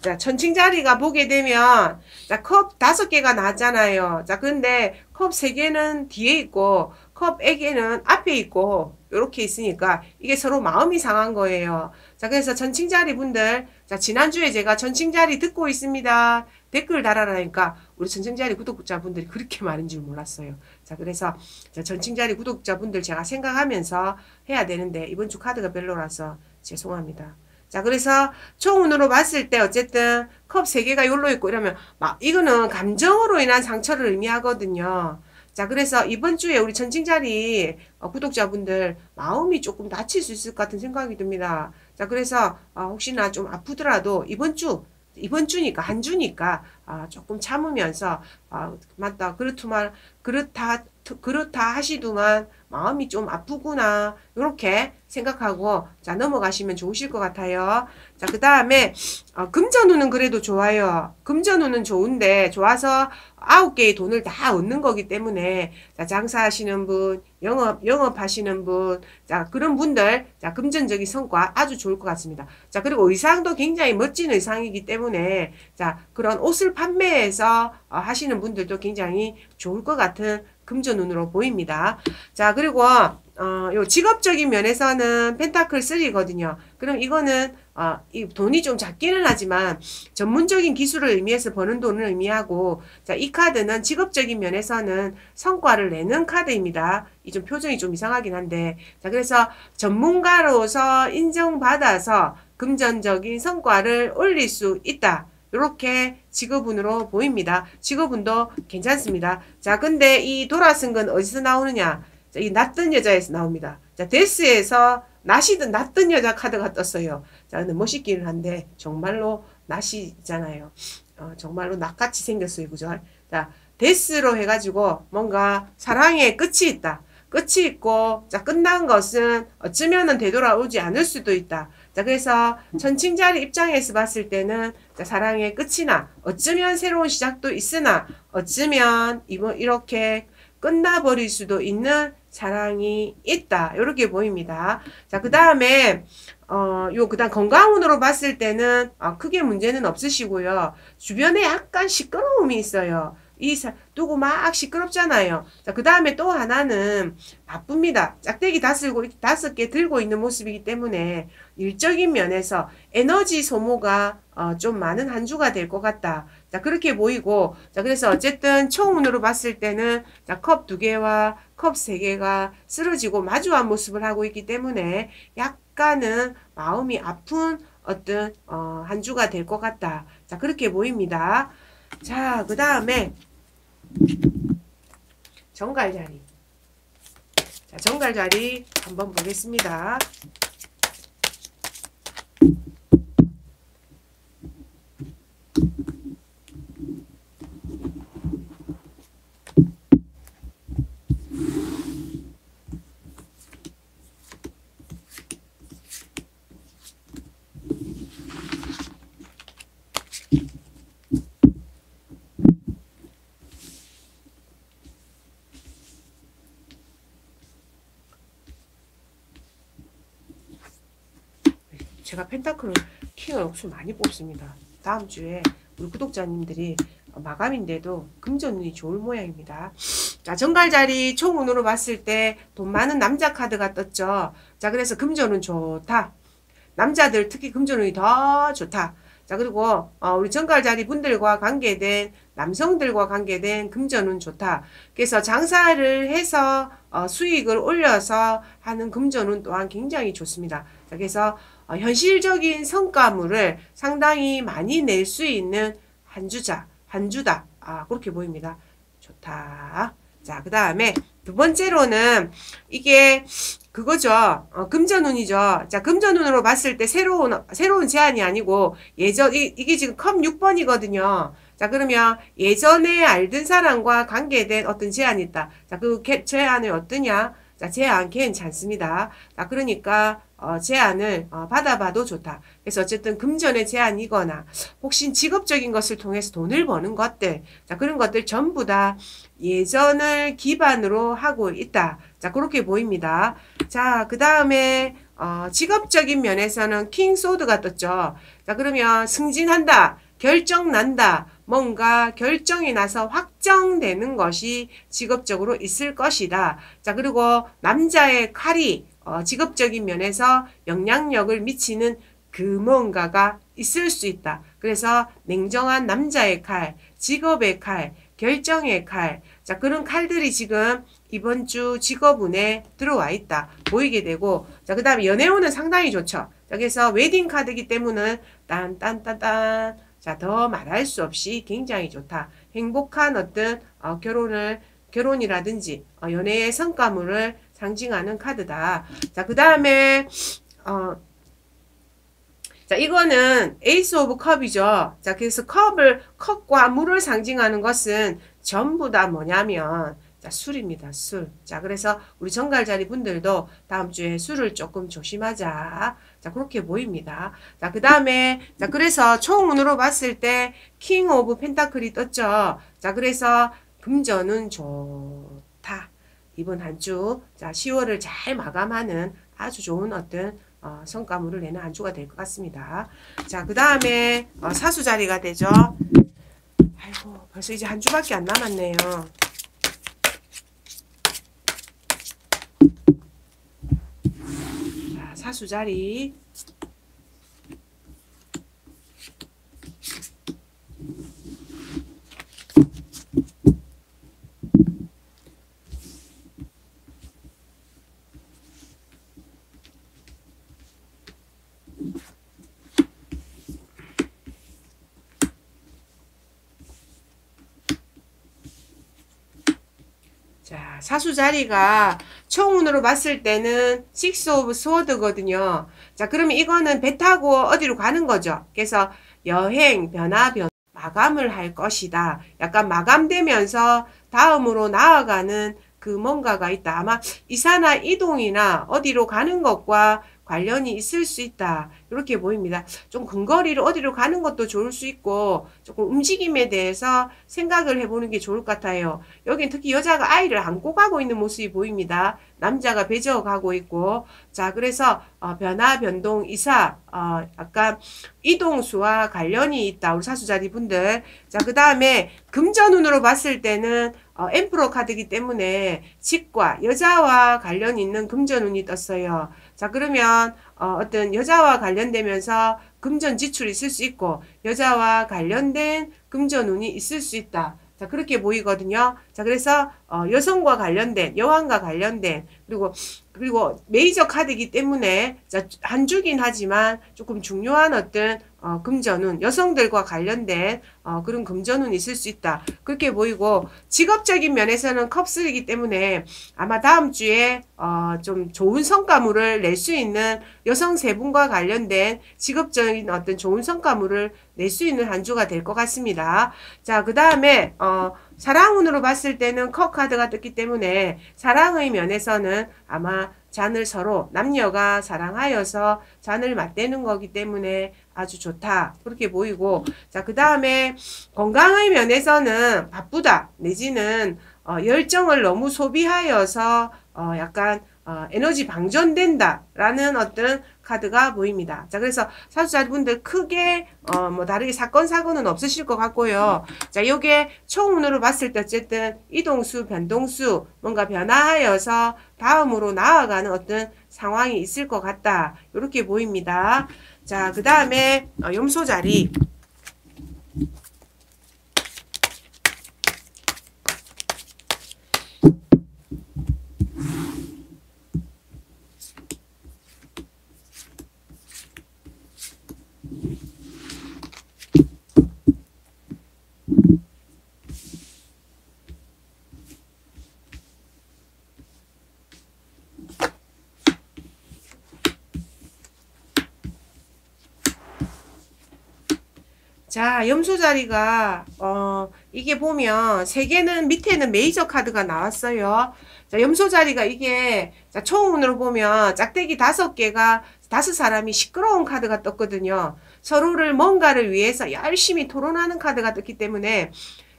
자, 천칭자리가 보게 되면, 자, 컵 다섯 개가 나잖아요. 자, 근데 컵 세 개는 뒤에 있고, 컵에게는 앞에 있고, 이렇게 있으니까, 이게 서로 마음이 상한 거예요. 자, 그래서 전칭자리 분들, 자, 지난주에 제가 전칭자리 듣고 있습니다. 댓글 달아라니까, 우리 전칭자리 구독자분들이 그렇게 많은 줄 몰랐어요. 자, 그래서, 자, 전칭자리 구독자분들 제가 생각하면서 해야 되는데, 이번 주 카드가 별로라서 죄송합니다. 자, 그래서 총운으로 봤을 때 어쨌든 컵 3개가 요로 있고 이러면 막 이거는 감정으로 인한 상처를 의미하거든요. 자, 그래서 이번 주에 우리 전칭자리 어, 구독자분들 마음이 조금 다칠 수 있을 것 같은 생각이 듭니다. 자, 그래서 어, 혹시나 좀 아프더라도 이번 주 이번 주니까 한 주니까 어, 조금 참으면서 어, 맞다. 그렇더만 그렇다 그렇다 하시더만 마음이 좀 아프구나 이렇게 생각하고 자 넘어가시면 좋으실 것 같아요. 자 그 다음에 어, 금전운은 그래도 좋아요. 금전운은 좋은데 좋아서 아홉 개의 돈을 다 얻는 거기 때문에 자 장사하시는 분, 영업 영업하시는 분, 자 그런 분들 자 금전적인 성과 아주 좋을 것 같습니다. 자 그리고 의상도 굉장히 멋진 의상이기 때문에 자 그런 옷을 판매해서 어, 하시는 분들도 굉장히 좋을 것 같은 금전 운으로 보입니다. 자, 그리고 어, 요 직업적인 면에서는 펜타클 3거든요. 그럼 이거는 어, 이 돈이 좀 작기는 하지만 전문적인 기술을 의미해서 버는 돈을 의미하고 자, 이 카드는 직업적인 면에서는 성과를 내는 카드입니다. 이 좀 표정이 좀 이상하긴 한데 자, 그래서 전문가로서 인정받아서 금전적인 성과를 올릴 수 있다. 이렇게 직업운으로 보입니다. 직업운도 괜찮습니다. 자, 근데 이 돌아선 건 어디서 나오느냐? 자, 이 낯든 여자에서 나옵니다. 자, 데스에서 낯이든 낯든 여자 카드가 떴어요. 자, 근데 멋있기는 한데 정말로 낯이잖아요. 어, 정말로 낯같이 생겼어요. 그죠? 자, 데스로 해가지고 뭔가 사랑의 끝이 있다. 끝이 있고, 자, 끝난 것은 어쩌면은 되돌아오지 않을 수도 있다. 자, 그래서 전칭자리 입장에서 봤을 때는 자, 사랑의 끝이나 어쩌면 새로운 시작도 있으나 어쩌면 이렇게 끝나버릴 수도 있는 사랑이 있다. 이렇게 보입니다. 자, 그 다음에 어, 요, 그 다음 건강운으로 봤을 때는, 어, 크게 문제는 없으시고요. 주변에 약간 시끄러움이 있어요. 이 사, 두고 막 시끄럽잖아요. 자, 그 다음에 또 하나는 바쁩니다. 짝대기 다섯, 다섯 개 들고 있는 모습이기 때문에 일적인 면에서 에너지 소모가 어, 좀 많은 한 주가 될 것 같다. 자, 그렇게 보이고, 자, 그래서 어쨌든 총운으로 봤을 때는, 자, 컵 두 개와 컵 세 개가 쓰러지고 마주한 모습을 하고 있기 때문에 약간은 마음이 아픈 어떤, 어, 한 주가 될 것 같다. 자, 그렇게 보입니다. 자, 그 다음에, 정갈자리. 자, 정갈자리 한번 보겠습니다. 제가 펜타클을 킹을 억수 많이 뽑습니다. 다음 주에 우리 구독자님들이 마감인데도 금전운이 좋을 모양입니다. 자, 정갈자리 총운으로 봤을 때 돈 많은 남자 카드가 떴죠. 자, 그래서 금전운 좋다. 남자들 특히 금전운이 더 좋다. 자, 그리고 어, 우리 정갈자리 분들과 관계된 남성들과 관계된 금전운 좋다. 그래서 장사를 해서 어, 수익을 올려서 하는 금전운 또한 굉장히 좋습니다. 자, 그래서 어, 현실적인 성과물을 상당히 많이 낼 수 있는 한 주자, 한 주다. 아, 그렇게 보입니다. 좋다. 자, 그 다음에 두 번째로는 이게 그거죠. 어, 금전운이죠. 자, 금전운으로 봤을 때 새로운, 새로운 제안이 아니고 예전, 이, 이게 지금 컵 6번이거든요. 자, 그러면 예전에 알던 사람과 관계된 어떤 제안이 있다. 자, 그 제안이 어떠냐? 자, 제안 괜찮습니다. 자, 그러니까 어, 제안을 어, 받아봐도 좋다. 그래서 어쨌든 금전의 제안이거나 혹시 직업적인 것을 통해서 돈을 버는 것들, 자 그런 것들 전부 다 예전을 기반으로 하고 있다. 자 그렇게 보입니다. 자그 다음에 어, 직업적인 면에서는 킹 소드가 떴죠. 자 그러면 승진한다, 결정 난다, 뭔가 결정이 나서 확정되는 것이 직업적으로 있을 것이다. 자 그리고 남자의 칼이 어, 직업적인 면에서 영향력을 미치는 그 뭔가가 있을 수 있다. 그래서 냉정한 남자의 칼, 직업의 칼, 결정의 칼, 자 그런 칼들이 지금 이번 주 직업운에 들어와 있다. 보이게 되고 자그 다음에 연애운은 상당히 좋죠. 자 그래서 웨딩 카드기 때문에 딴딴딴딴 자더 말할 수 없이 굉장히 좋다. 행복한 어떤 어, 결혼을 결혼이라든지 어, 연애의 성과물을 상징하는 카드다. 자, 그 다음에, 어, 자, 이거는 Ace of Cup이죠. 자, 그래서 컵을, 컵과 물을 상징하는 것은 전부 다 뭐냐면, 자, 술입니다. 술. 자, 그래서 우리 전갈자리 분들도 다음 주에 술을 조금 조심하자. 자, 그렇게 보입니다. 자, 그 다음에, 자, 그래서 총운으로 봤을 때, King of Pentacle이 떴죠. 자, 그래서 금전은 좋다. 이번 한 주, 자, 10월을 잘 마감하는 아주 좋은 어떤 어, 성과물을 내는 한 주가 될 것 같습니다. 자, 그 다음에 어, 사수 자리가 되죠. 아이고, 벌써 이제 한 주밖에 안 남았네요. 자, 사수 자리. 자, 사수 자리가 총운으로 봤을 때는 6 of Sword거든요. 자, 그러면 이거는 배 타고 어디로 가는 거죠. 그래서 여행, 변화, 변 마감을 할 것이다. 약간 마감되면서 다음으로 나아가는 그 뭔가가 있다. 아마 이사나 이동이나 어디로 가는 것과 관련이 있을 수 있다. 이렇게 보입니다. 좀 근거리를 어디로 가는 것도 좋을 수 있고 조금 움직임에 대해서 생각을 해보는 게 좋을 것 같아요. 여긴 특히 여자가 아이를 안고 가고 있는 모습이 보입니다. 남자가 배 저어 가고 있고 자 그래서 어, 변화 변동 이사 어, 약간 이동수와 관련이 있다. 우리 사수자리 분들 자그 다음에 금전운으로 봤을 때는 어, 엠프로 카드이기 때문에 직과 여자와 관련 있는 금전운이 떴어요. 자 그러면 어, 어떤 여자와 관련되면서 금전 지출이 있을 수 있고 여자와 관련된 금전 운이 있을 수 있다. 자 그렇게 보이거든요. 자 그래서 어, 여성과 관련된 여왕과 관련된 그리고 그리고 메이저 카드이기 때문에 자, 한 주긴 하지만 조금 중요한 어떤 어, 금전운, 여성들과 관련된 어, 그런 금전운이 있을 수 있다. 그렇게 보이고 직업적인 면에서는 컵스이기 때문에 아마 다음 주에 어, 좀 좋은 성과물을 낼 수 있는 여성 세 분과 관련된 직업적인 어떤 좋은 성과물을 낼 수 있는 한 주가 될 것 같습니다. 자, 그 다음에 어, 사랑운으로 봤을 때는 컵 카드가 떴기 때문에 사랑의 면에서는 아마 잔을 서로 남녀가 사랑하여서 잔을 맞대는 거기 때문에 아주 좋다. 그렇게 보이고 자, 그 다음에 건강의 면에서는 바쁘다. 내지는 어, 열정을 너무 소비하여서 어, 약간 어, 에너지 방전된다 라는 어떤 카드가 보입니다. 자, 그래서 사주자분들 크게 어, 뭐 다르게 사건 사고는 없으실 것 같고요. 자, 요게 총운으로 봤을 때 어쨌든 이동수, 변동수 뭔가 변화하여서 다음으로 나아가는 어떤 상황이 있을 것 같다. 이렇게 보입니다. 자, 그 다음에 어, 염소 자리. 자, 염소 자리가 어 이게 보면 세 개는 밑에는 메이저 카드가 나왔어요. 자, 염소 자리가 이게 자, 총운으로 보면 짝대기 다섯 개가 다섯 사람이 시끄러운 카드가 떴거든요. 서로를 뭔가를 위해서 열심히 토론하는 카드가 떴기 때문에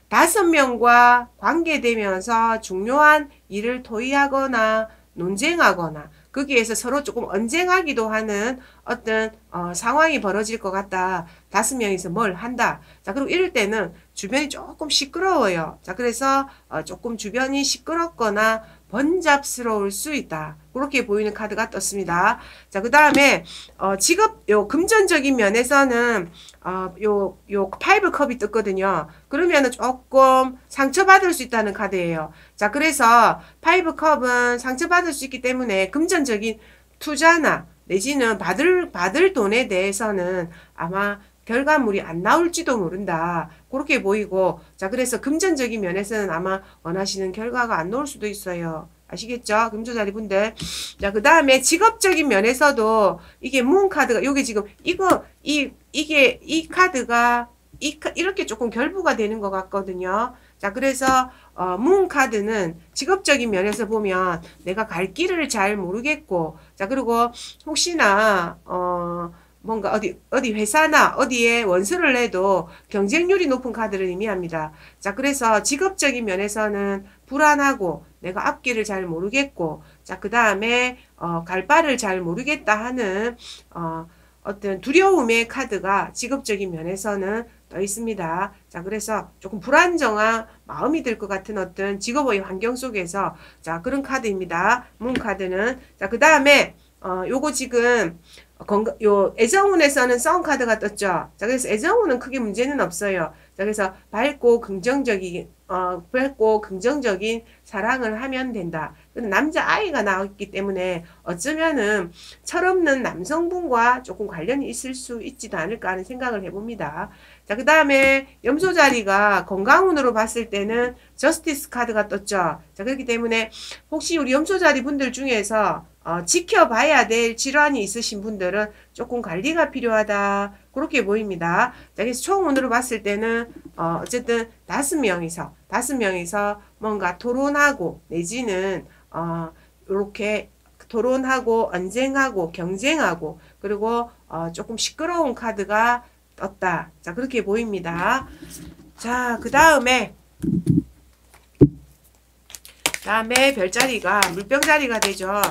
다섯 명과 관계되면서 중요한 일을 토의하거나 논쟁하거나 거기에서 서로 조금 언쟁하기도 하는 어떤 어, 상황이 벌어질 것 같다. 다섯 명이서 뭘 한다. 자, 그리고 이럴 때는 주변이 조금 시끄러워요. 자, 그래서 어, 조금 주변이 시끄럽거나 번잡스러울 수 있다. 그렇게 보이는 카드가 떴습니다. 자, 그 다음에, 어, 직업, 요, 금전적인 면에서는, 어, 요, 요, Five Cup이 떴거든요. 그러면은 조금 상처받을 수 있다는 카드예요. 자, 그래서 Five Cup은 상처받을 수 있기 때문에 금전적인 투자나 내지는 받을, 받을 돈에 대해서는 아마 결과물이 안 나올지도 모른다. 그렇게 보이고, 자, 그래서 금전적인 면에서는 아마 원하시는 결과가 안 나올 수도 있어요. 아시겠죠? 금조자리 분들. 자, 그 다음에 직업적인 면에서도 이게 문 카드가, 여기 지금, 이거, 이, 이게, 이 카드가, 이, 이렇게 조금 결부가 되는 것 같거든요. 자, 그래서, 어, 문 카드는 직업적인 면에서 보면 내가 갈 길을 잘 모르겠고, 자, 그리고 혹시나, 어, 뭔가 어디 어디 회사나 어디에 원서를 내도 경쟁률이 높은 카드를 의미합니다. 자, 그래서 직업적인 면에서는 불안하고 내가 앞길을 잘 모르겠고 자, 그 다음에 어, 갈 바를 잘 모르겠다 하는 어, 어떤 두려움의 카드가 직업적인 면에서는 떠 있습니다. 자, 그래서 조금 불안정한 마음이 들 것 같은 어떤 직업의 환경 속에서 자, 그런 카드입니다. 문 카드는 자, 그 다음에 어, 요거 지금 건강, 요 애정운에서는 썬 카드가 떴죠. 자, 그래서 애정운은 크게 문제는 없어요. 자, 그래서 밝고 긍정적인 어, 밝고 긍정적인 사랑을 하면 된다. 남자 아이가 나왔기 때문에 어쩌면은 철없는 남성분과 조금 관련이 있을 수 있지도 않을까 하는 생각을 해봅니다. 자, 그 다음에 염소 자리가 건강운으로 봤을 때는 저스티스 카드가 떴죠. 자, 그렇기 때문에 혹시 우리 염소 자리 분들 중에서 어, 지켜봐야 될 질환이 있으신 분들은 조금 관리가 필요하다. 그렇게 보입니다. 자, 그래서 총운으로 봤을 때는, 어, 어쨌든 다섯 명이서, 다섯 명이서 뭔가 토론하고, 내지는, 어, 요렇게 토론하고, 언쟁하고, 경쟁하고, 그리고, 어, 조금 시끄러운 카드가 떴다. 자, 그렇게 보입니다. 자, 그 다음에, 다음에 별자리가 물병자리가 되죠.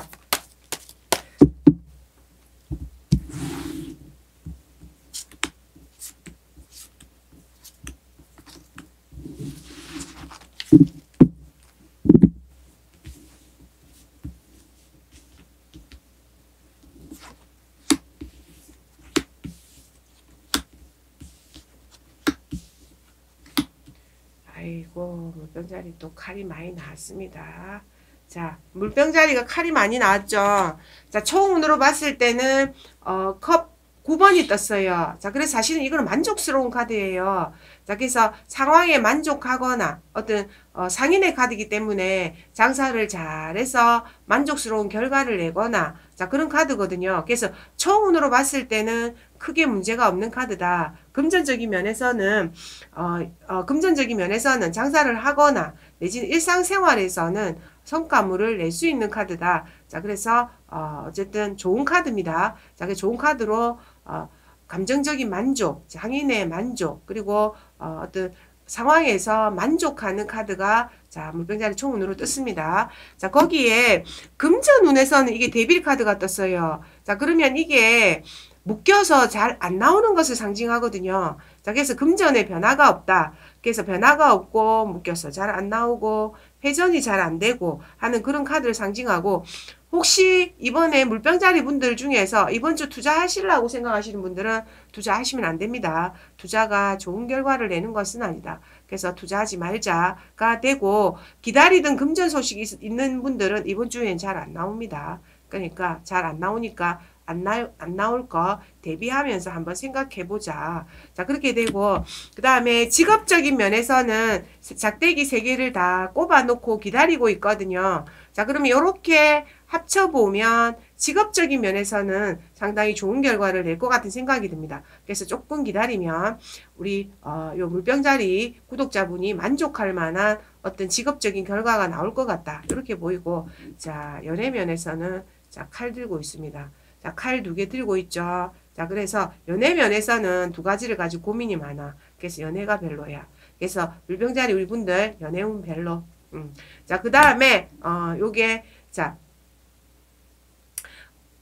아이고 물병자리 또 칼이 많이 나왔습니다. 자 물병자리가 칼이 많이 나왔죠. 자 총운으로 봤을 때는 어, 컵 9번이 떴어요. 자 그래서 사실은 이거는 만족스러운 카드예요. 자 그래서 상황에 만족하거나 어떤 어, 상인의 카드이기 때문에 장사를 잘해서 만족스러운 결과를 내거나 자 그런 카드거든요. 그래서 총운으로 봤을 때는 크게 문제가 없는 카드다. 금전적인 면에서는 어, 어, 금전적인 면에서는 장사를 하거나 내지는 일상생활에서는 성과물을 낼 수 있는 카드다. 자 그래서 어, 어쨌든 좋은 카드입니다. 자, 그 좋은 카드로 어, 감정적인 만족, 장인의 만족, 그리고 어, 어떤 상황에서 만족하는 카드가 자, 물병자리 총운으로 떴습니다. 자, 거기에 금전운에서는 이게 데빌 카드가 떴어요. 자, 그러면 이게 묶여서 잘 안 나오는 것을 상징하거든요. 자, 그래서 금전에 변화가 없다. 그래서 변화가 없고 묶여서 잘 안 나오고 회전이 잘 안 되고 하는 그런 카드를 상징하고 혹시 이번에 물병자리 분들 중에서 이번 주 투자하시려고 생각하시는 분들은 투자하시면 안 됩니다. 투자가 좋은 결과를 내는 것은 아니다. 그래서 투자하지 말자가 되고 기다리던 금전 소식이 있는 분들은 이번 주엔 잘 안 나옵니다. 그러니까 잘 안 나오니까 안, 나, 안 나올 거 대비하면서 한번 생각해 보자. 자, 그렇게 되고, 그 다음에 직업적인 면에서는 작대기 세 개를 다 꼽아 놓고 기다리고 있거든요. 자, 그러면 이렇게 합쳐보면 직업적인 면에서는 상당히 좋은 결과를 낼 것 같은 생각이 듭니다. 그래서 조금 기다리면 우리 어, 요 물병자리 구독자분이 만족할 만한 어떤 직업적인 결과가 나올 것 같다. 이렇게 보이고 자 연애 면에서는 자 칼 들고 있습니다. 자 칼 두 개 들고 있죠. 자 그래서 연애 면에서는 두 가지를 가지고 고민이 많아. 그래서 연애가 별로야. 그래서 물병자리 우리 분들 연애운 별로. 음. 자 그 다음에 어 요게 자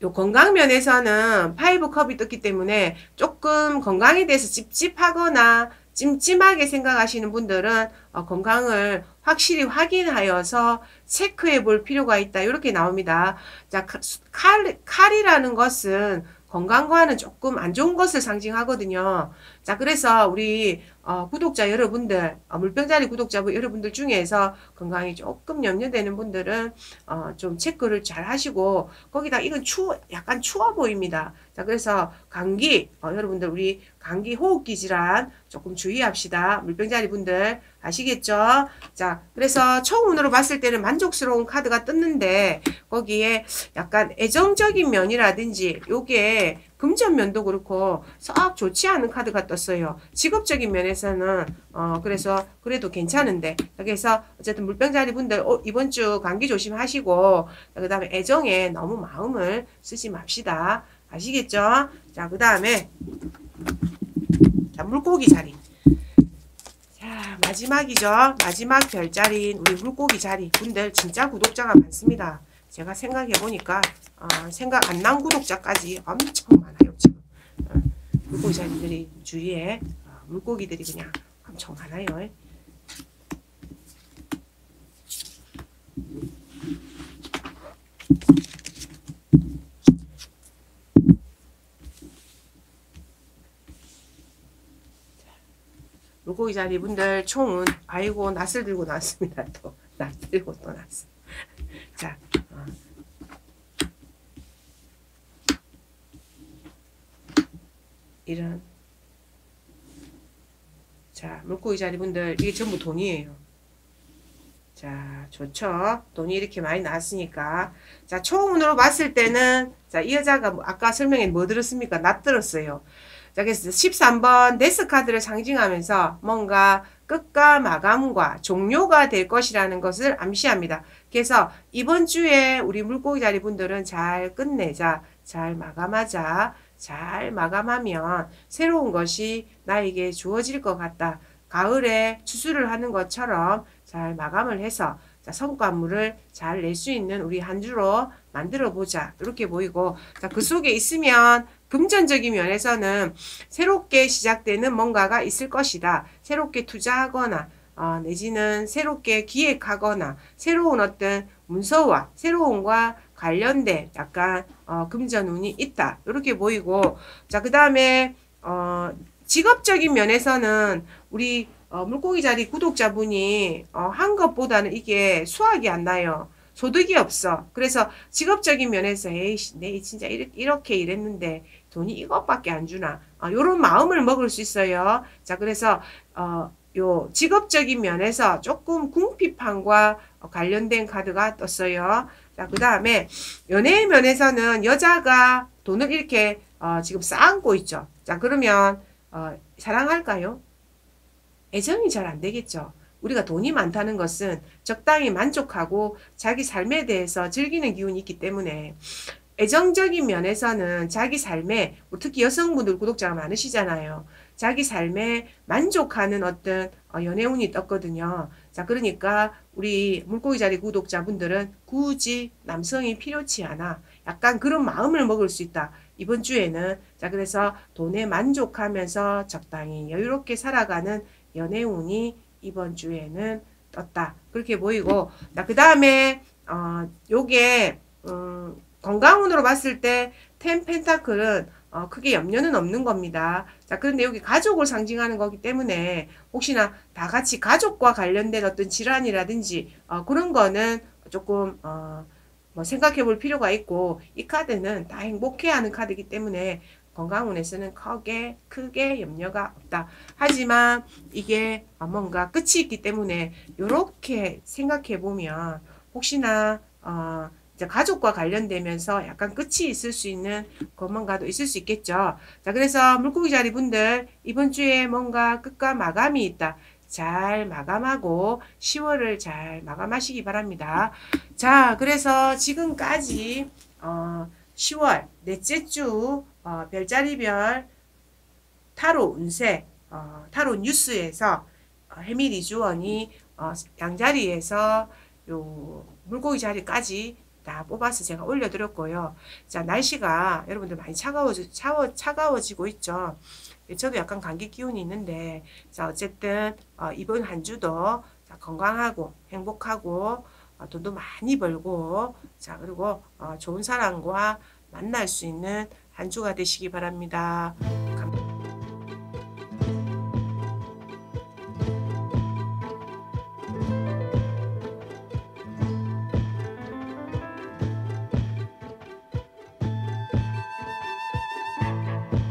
요 건강 면에서는 five 컵이 떴기 때문에 조금 건강에 대해서 찝찝하거나 찜찜하게 생각하시는 분들은 어, 건강을 확실히 확인하여서 체크해 볼 필요가 있다. 이렇게 나옵니다. 자, 칼, 칼이라는 것은 건강과는 조금 안 좋은 것을 상징하거든요. 자, 그래서 우리 어, 구독자 여러분들, 어, 물병자리 구독자 여러분들 중에서 건강이 조금 염려되는 분들은 어, 좀 체크를 잘 하시고 거기다 이건 추워, 약간 추워 보입니다. 자, 그래서 감기, 어, 여러분들 우리 감기 호흡기 질환 조금 주의합시다. 물병자리 분들 아시겠죠? 자, 그래서 총운으로 봤을 때는 만족스러운 카드가 떴는데 거기에 약간 애정적인 면이라든지 요게 금전 면도 그렇고 썩 좋지 않은 카드가 떴어요. 직업적인 면에서는 어 그래서 그래도 괜찮은데 그래서 어쨌든 물병자리 분들 어, 이번 주 감기 조심하시고 그 다음에 애정에 너무 마음을 쓰지 맙시다. 아시겠죠? 자, 그 다음에 자 물고기 자리. 자 마지막이죠. 마지막 별자리인 우리 물고기 자리 분들 진짜 구독자가 많습니다. 제가 생각해 보니까 어, 생각 안 난 구독자까지 엄청 많아요. 지금 어, 물고기 자리들이 주위에 어, 물고기들이 그냥 엄청 많아요. 물고기 자리 분들 총은 아이고 낯을 들고 나왔습니다. 또 낯 들고 또 났어. 자, 어. 이런 자 물고기 자리 분들 이게 전부 돈이에요. 자 좋죠. 돈이 이렇게 많이 나왔으니까 자 총운으로 봤을 때는 자 이 여자가 뭐 아까 설명에 뭐 들었습니까? 낯 들었어요. 자 그래서 13번 데스 카드를 상징하면서 뭔가 끝과 마감과 종료가 될 것이라는 것을 암시합니다. 그래서 이번 주에 우리 물고기 자리 분들은 잘 끝내자, 잘 마감하자, 잘 마감하면 새로운 것이 나에게 주어질 것 같다. 가을에 추수를 하는 것처럼 잘 마감을 해서 자, 성과물을 잘 낼 수 있는 우리 한 주로 만들어 보자. 이렇게 보이고, 자, 그 속에 있으면 금전적인 면에서는 새롭게 시작되는 뭔가가 있을 것이다. 새롭게 투자하거나 어, 내지는 새롭게 기획하거나 새로운 어떤 문서와 새로운과 관련된 약간 어, 금전운이 있다. 이렇게 보이고 자 그 다음에 어, 직업적인 면에서는 우리 어, 물고기 자리 구독자분이 어, 한 것보다는 이게 수확이 안 나요. 소득이 없어. 그래서 직업적인 면에서 에이씨, 내 진짜 이렇게 일했는데 돈이 이것밖에 안 주나. 어, 요런 마음을 먹을 수 있어요. 자, 그래서, 어, 요 직업적인 면에서 조금 궁핍함과 관련된 카드가 떴어요. 자, 그 다음에 연애 면에서는 여자가 돈을 이렇게 어, 지금 쌓고 있죠. 자, 그러면 어, 사랑할까요? 애정이 잘 안 되겠죠. 우리가 돈이 많다는 것은 적당히 만족하고 자기 삶에 대해서 즐기는 기운이 있기 때문에 애정적인 면에서는 자기 삶에 뭐 특히 여성분들 구독자가 많으시잖아요. 자기 삶에 만족하는 어떤 어, 연애운이 떴거든요. 자, 그러니까 우리 물고기 자리 구독자분들은 굳이 남성이 필요치 않아. 약간 그런 마음을 먹을 수 있다. 이번 주에는 자 그래서 돈에 만족하면서 적당히 여유롭게 살아가는 연애운이 이번 주에는 떴다. 그렇게 보이고 그 다음에 어 요게 음, 건강운으로 봤을 때 텐 펜타클은 어, 크게 염려는 없는 겁니다. 자, 그런데 여기 가족을 상징하는 거기 때문에 혹시나 다 같이 가족과 관련된 어떤 질환이라든지 어, 그런 거는 조금 어, 뭐 생각해 볼 필요가 있고 이 카드는 다 행복해 하는 카드이기 때문에 건강운에서는 크게 크게 염려가 없다. 하지만 이게 뭔가 끝이 있기 때문에 이렇게 생각해 보면 혹시나 어 이제 가족과 관련되면서 약간 끝이 있을 수 있는 것만가도 있을 수 있겠죠. 자, 그래서 물고기 자리 분들 이번 주에 뭔가 끝과 마감이 있다. 잘 마감하고 10월을 잘 마감하시기 바랍니다. 자, 그래서 지금까지 어, 10월 넷째 주 어, 별자리별 타로 운세 어, 타로 뉴스에서 어, 해밀 이 주원이 어, 양자리에서 요 물고기 자리까지 다 뽑아서 제가 올려드렸고요. 자 날씨가 여러분들 많이 차가워지, 차워, 차가워지고 있죠. 저도 약간 감기 기운이 있는데 자 어쨌든 어, 이번 한 주도 자, 건강하고 행복하고 어, 돈도 많이 벌고 자 그리고 어, 좋은 사람과 만날 수 있는 한 주가 되시기 바랍니다.